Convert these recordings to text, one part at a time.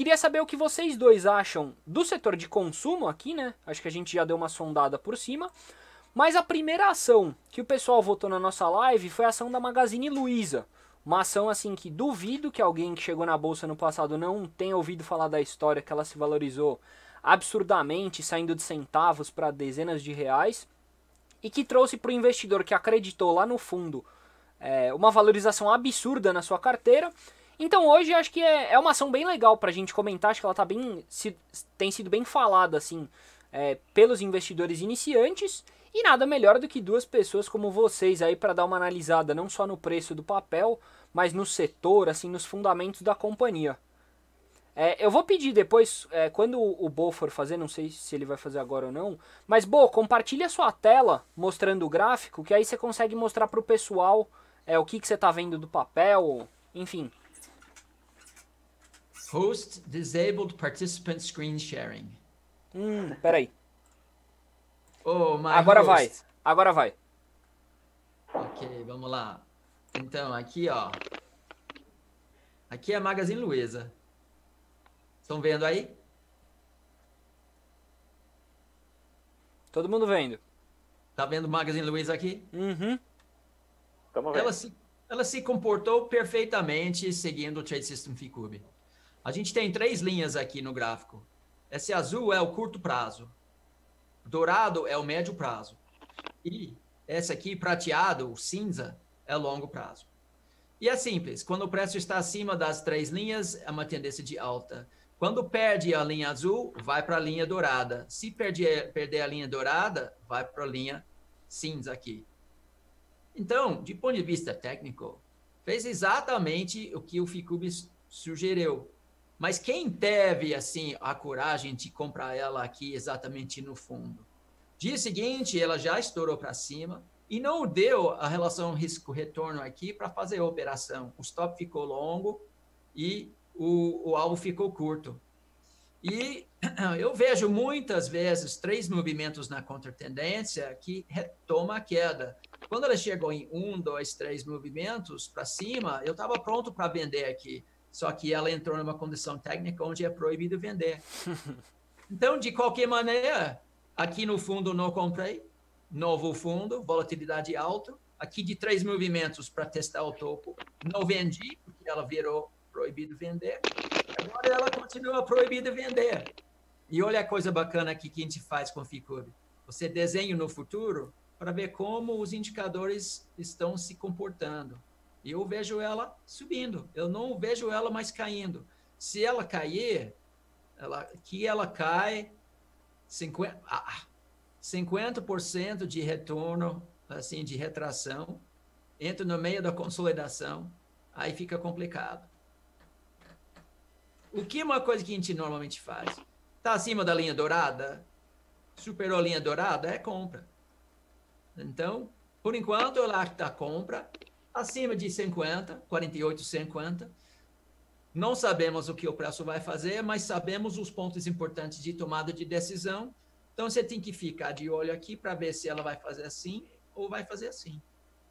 Queria saber o que vocês dois acham do setor de consumo aqui, né? Acho que a gente já deu uma sondada por cima. Mas a primeira ação que o pessoal votou na nossa live foi a ação da Magazine Luiza. Uma ação assim que duvido que alguém que chegou na bolsa no passado não tenha ouvido falar da história que ela se valorizou absurdamente, saindo de centavos para dezenas de reais, e que trouxe para o investidor que acreditou lá no fundo é, uma valorização absurda na sua carteira. Então hoje acho que é, é uma ação bem legal para a gente comentar, acho que ela tá bem, se, tem sido bem falada assim é, pelos investidores iniciantes e nada melhor do que duas pessoas como vocês aí para dar uma analisada não só no preço do papel, mas no setor, assim, nos fundamentos da companhia. É, eu vou pedir depois, é, quando o Bo for fazer, não sei se ele vai fazer agora ou não, mas Bo, compartilha a sua tela mostrando o gráfico, que aí você consegue mostrar para o pessoal é, o que, que você está vendo do papel, enfim. Host Disabled Participant Screen Sharing. Hum, peraí. Oh, my Agora host. vai. Agora vai. Ok, vamos lá. Então, aqui, ó. Aqui é a Magazine Luiza. Estão vendo aí? Todo mundo vendo. Tá vendo o Magazine Luiza aqui? Uhum. Estamos vendo. Ela se, ela se comportou perfeitamente seguindo o Trade System FICUB. A gente tem três linhas aqui no gráfico. Esse azul é o curto prazo. Dourado é o médio prazo. E esse aqui, prateado, cinza, é longo prazo. E é simples. Quando o preço está acima das três linhas, é uma tendência de alta. Quando perde a linha azul, vai para a linha dourada. Se perder, perder a linha dourada, vai para a linha cinza aqui. Então, de ponto de vista técnico, fez exatamente o que o Ficub sugeriu. Mas quem teve assim a coragem de comprar ela aqui exatamente no fundo? Dia seguinte, ela já estourou para cima e não deu a relação risco-retorno aqui para fazer a operação. O stop ficou longo e o, o alvo ficou curto. E eu vejo muitas vezes três movimentos na contratendência que retoma a queda. Quando ela chegou em um, dois, três movimentos para cima, eu estava pronto para vender aqui. Só que ela entrou numa condição técnica onde é proibido vender. Então, de qualquer maneira, aqui no fundo não comprei. Novo fundo, volatilidade alta. Aqui de três movimentos para testar o topo. Não vendi, porque ela virou proibido vender. Agora ela continua proibida vender. E olha a coisa bacana aqui que a gente faz com o FICUB. Você desenha no futuro para ver como os indicadores estão se comportando. Eu vejo ela subindo, eu não vejo ela mais caindo. Se ela cair, ela, que ela cai 50, ah, 50% de retorno, assim, de retração, entra no meio da consolidação, aí fica complicado. O que é uma coisa que a gente normalmente faz? Está acima da linha dourada? Superou a linha dourada? É compra. Então, por enquanto, ela está compra acima de 50, 48, 50. Não sabemos o que o preço vai fazer, mas sabemos os pontos importantes de tomada de decisão. Então, você tem que ficar de olho aqui para ver se ela vai fazer assim ou vai fazer assim.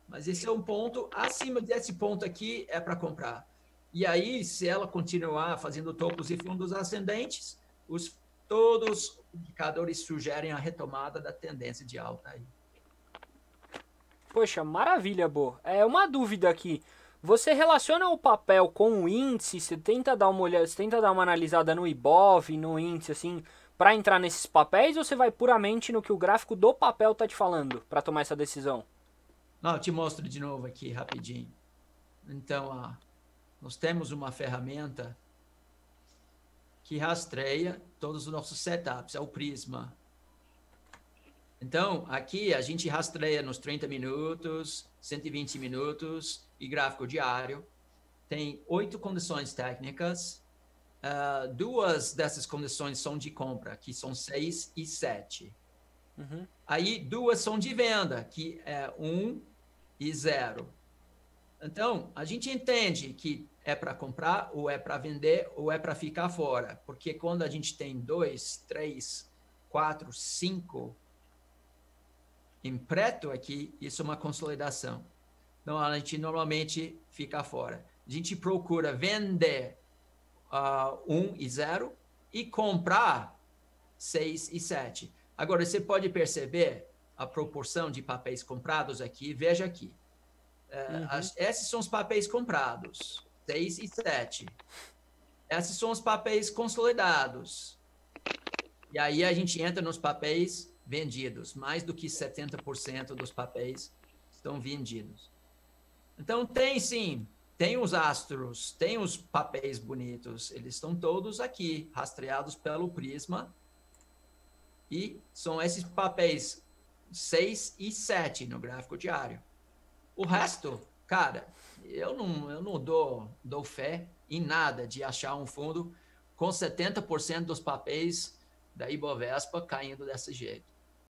Mas esse é um ponto, acima desse ponto aqui é para comprar. E aí, se ela continuar fazendo topos e fundos ascendentes, os, todos os indicadores sugerem a retomada da tendência de alta aí. Poxa, maravilha, Bo. É uma dúvida aqui. Você relaciona o papel com o índice? Você tenta dar uma olhada, tenta dar uma analisada no IBOV, no índice, assim, para entrar nesses papéis ou você vai puramente no que o gráfico do papel tá te falando para tomar essa decisão? Não, eu te mostro de novo aqui rapidinho. Então, ó, nós temos uma ferramenta que rastreia todos os nossos setups, é o Prisma. Então, aqui a gente rastreia nos 30 minutos, 120 minutos e gráfico diário. Tem oito condições técnicas. Uh, duas dessas condições são de compra, que são seis e sete. Uhum. Aí, duas são de venda, que é um e zero. Então, a gente entende que é para comprar, ou é para vender, ou é para ficar fora. Porque quando a gente tem dois, três, quatro, cinco em preto aqui, isso é uma consolidação. Então, a gente normalmente fica fora. A gente procura vender uh, 1 e 0 e comprar 6 e 7. Agora, você pode perceber a proporção de papéis comprados aqui. Veja aqui. Uh, uhum. as, esses são os papéis comprados, 6 e 7. Esses são os papéis consolidados. E aí a gente entra nos papéis vendidos. Mais do que 70% dos papéis estão vendidos. Então, tem sim tem os astros, tem os papéis bonitos, eles estão todos aqui, rastreados pelo prisma. E são esses papéis 6 e 7 no gráfico diário. O resto, cara, eu não, eu não dou, dou fé em nada de achar um fundo com 70% dos papéis da Ibovespa caindo desse jeito.